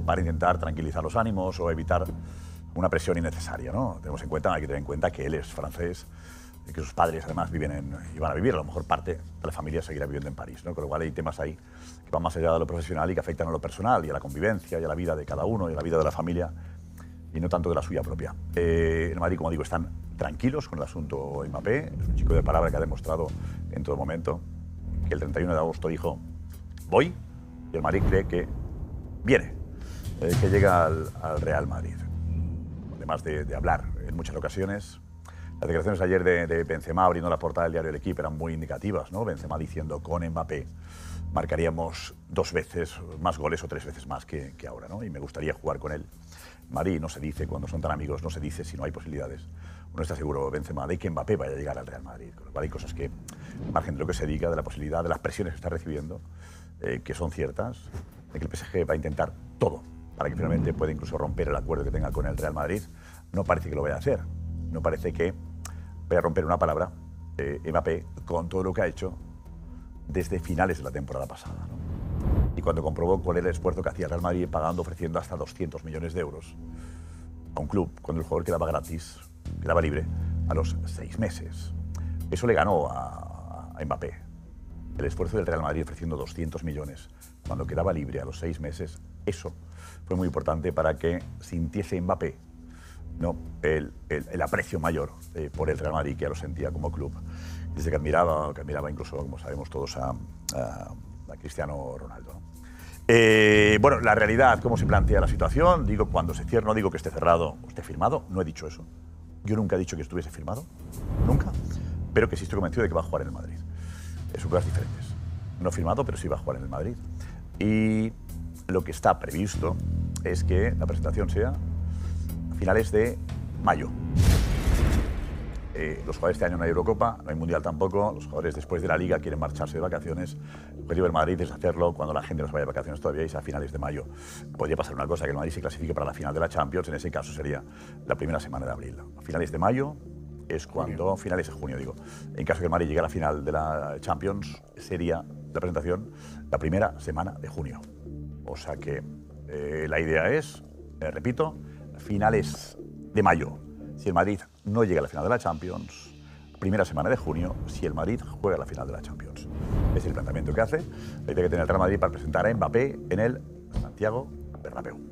para intentar tranquilizar los ánimos o evitar una presión innecesaria. ¿no? Tenemos en cuenta, hay que tener en cuenta que él es francés y que sus padres además viven en, y van a vivir, a lo mejor parte de la familia seguirá viviendo en París. ¿no? Con lo cual hay temas ahí que van más allá de lo profesional y que afectan a lo personal y a la convivencia y a la vida de cada uno y a la vida de la familia y no tanto de la suya propia. Eh, en Madrid, como digo, están tranquilos con el asunto Mbappé. Es un chico de palabra que ha demostrado en todo momento que el 31 de agosto dijo voy y el Madrid cree que viene, eh, que llega al, al Real Madrid. Además de, hablar en muchas ocasiones, las declaraciones ayer de, de Benzema abriendo la portada del diario El Equipo eran muy indicativas, ¿no? Benzema diciendo con Mbappé marcaríamos dos veces más goles o tres veces más que, ahora, ¿no? Y me gustaría jugar con él. Madrid no se dice, cuando son tan amigos, no se dice si no hay posibilidades. Uno está seguro, Benzema, de que Mbappé vaya a llegar al Real Madrid. Hay cosas que, margen de lo que se diga, de la posibilidad, de las presiones que está recibiendo, eh, que son ciertas, de que el PSG va a intentar todo para que finalmente pueda incluso romper el acuerdo que tenga con el Real Madrid, no parece que lo vaya a hacer. No parece que vaya a romper una palabra eh, Mbappé con todo lo que ha hecho desde finales de la temporada pasada. ¿no? Y cuando comprobó cuál era el esfuerzo que hacía el Real Madrid pagando, ofreciendo hasta 200 millones de euros a un club cuando el jugador quedaba gratis, quedaba libre a los seis meses. Eso le ganó a, a Mbappé. El esfuerzo del Real Madrid ofreciendo 200 millones cuando quedaba libre a los seis meses, eso fue muy importante para que sintiese Mbappé ¿no? el, aprecio mayor eh, por el Real Madrid que ya lo sentía como club. Desde que admiraba, que admiraba incluso, como sabemos todos, a, Cristiano Ronaldo. Eh, bueno, la realidad, cómo se plantea la situación, digo cuando se cierra, no digo que esté cerrado esté firmado, no he dicho eso. Yo nunca he dicho que estuviese firmado, nunca, pero que sí estoy convencido de que va a jugar en el Madrid. Son cosas diferentes. No firmado, pero sí va a jugar en el Madrid. Y lo que está previsto es que la presentación sea a finales de mayo. Eh, los jugadores este año no hay Eurocopa, no hay Mundial tampoco. Los jugadores después de la Liga quieren marcharse de vacaciones. El objetivo del Madrid es hacerlo cuando la gente no se vaya de vacaciones todavía y sea a finales de mayo. Podría pasar una cosa, que el Madrid se clasifique para la final de la Champions, en ese caso sería la primera semana de abril. A finales de mayo es cuando, finales de junio digo, en caso que el Madrid llegue a la final de la Champions, sería la presentación la primera semana de junio. O sea que eh, la idea es, eh, repito, finales de mayo. Si el Madrid no llega a la final de la Champions, primera semana de junio, si el Madrid juega la final de la Champions. Es el planteamiento que hace. La idea que tiene el Real Madrid para presentar a Mbappé en el Santiago Bernabéu.